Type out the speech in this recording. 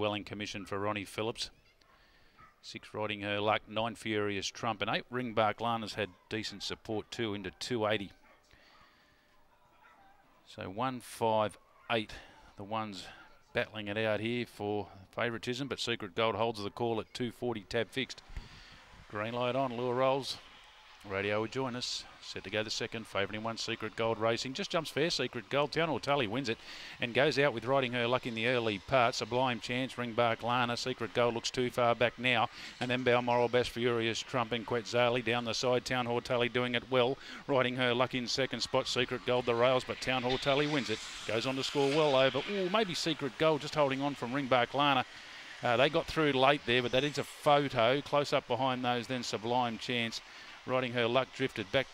Welling commission for Ronnie Phillips. Six riding her luck, nine Furious Trump, and eight Ringbark Lana's had decent support too into 280. So one, five, eight, the ones battling it out here for favouritism, but Secret Gold holds the call at 240 tab fixed. Green light on, lure rolls. Radio will join us. Set to go the second. Favourite in one, Secret Gold Racing. Just jumps fair, Secret Gold. Town Tully wins it and goes out with riding her luck in the early part. Sublime Chance, Ringbark Lana. Secret Gold looks too far back now. And then Balmoral Best Furious Trump and Quetzali down the side. Town Hall Tully doing it well. Riding her luck in second spot, Secret Gold the rails, but Town Hall Tully wins it. Goes on to score well over. Oh, maybe Secret Gold just holding on from Ringbark Lana. Uh, they got through late there, but that is a photo. Close up behind those, then Sublime Chance. Riding her luck drifted back